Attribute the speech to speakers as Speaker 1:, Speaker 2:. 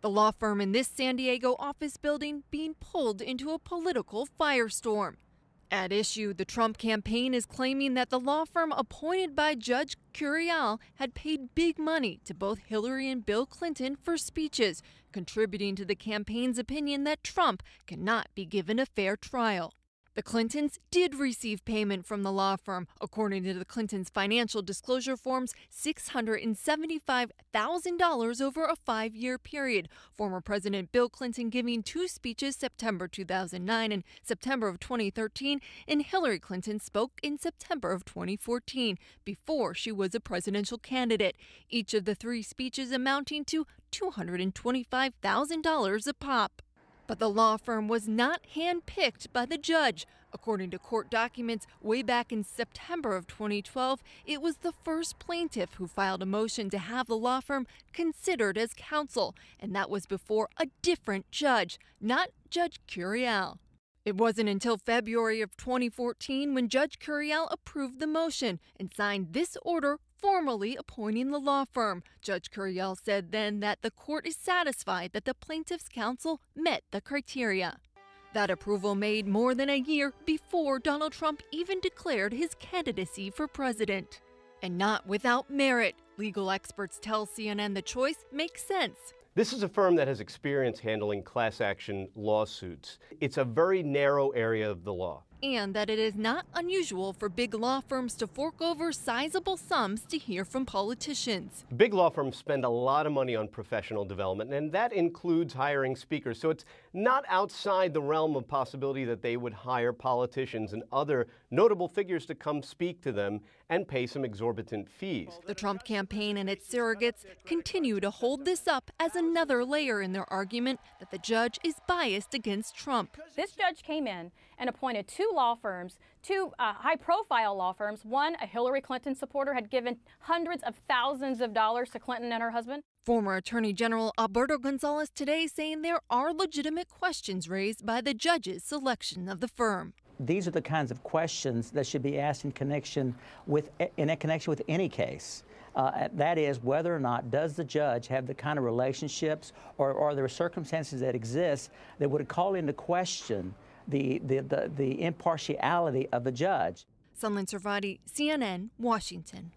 Speaker 1: The law firm in this San Diego office building being pulled into a political firestorm. At issue, the Trump campaign is claiming that the law firm appointed by Judge Curiel had paid big money to both Hillary and Bill Clinton for speeches, contributing to the campaign's opinion that Trump cannot be given a fair trial. The Clintons did receive payment from the law firm, according to the Clintons' financial disclosure forms, $675,000 over a five year period. Former President Bill Clinton giving two speeches September 2009 and September of 2013, and Hillary Clinton spoke in September of 2014, before she was a presidential candidate. Each of the three speeches amounting to $225,000 a pop. But the law firm was not handpicked by the judge. According to court documents way back in September of 2012, it was the first plaintiff who filed a motion to have the law firm considered as counsel, and that was before a different judge, not Judge Curiel. It wasn't until February of 2014 when Judge Curiel approved the motion and signed this order formally appointing the law firm. Judge Curiel said then that the court is satisfied that the plaintiff's counsel met the criteria. That approval made more than a year before Donald Trump even declared his candidacy for president. And not without merit. Legal experts tell CNN the choice makes sense.
Speaker 2: This is a firm that has experience handling class action lawsuits. It's a very narrow area of the law
Speaker 1: and that it is not unusual for big law firms to fork over sizable sums to hear from politicians.
Speaker 2: Big law firms spend a lot of money on professional development, and that includes hiring speakers. So it's not outside the realm of possibility that they would hire politicians and other notable figures to come speak to them and pay some exorbitant fees.
Speaker 1: The Trump campaign and its surrogates continue to hold this up as another layer in their argument that the judge is biased against Trump.
Speaker 3: This judge came in and appointed two law firms, two uh, high profile law firms. One, a Hillary Clinton supporter, had given hundreds of thousands of dollars to Clinton and her husband.
Speaker 1: Former Attorney General Alberto Gonzales today saying there are legitimate questions raised by the judge's selection of the firm.
Speaker 4: These are the kinds of questions that should be asked in connection with in a connection with any case. Uh, that is, whether or not does the judge have the kind of relationships or, or are there circumstances that exist that would call into question the, the, the, the impartiality of the judge.
Speaker 1: Sunlen Serfaty, CNN, Washington.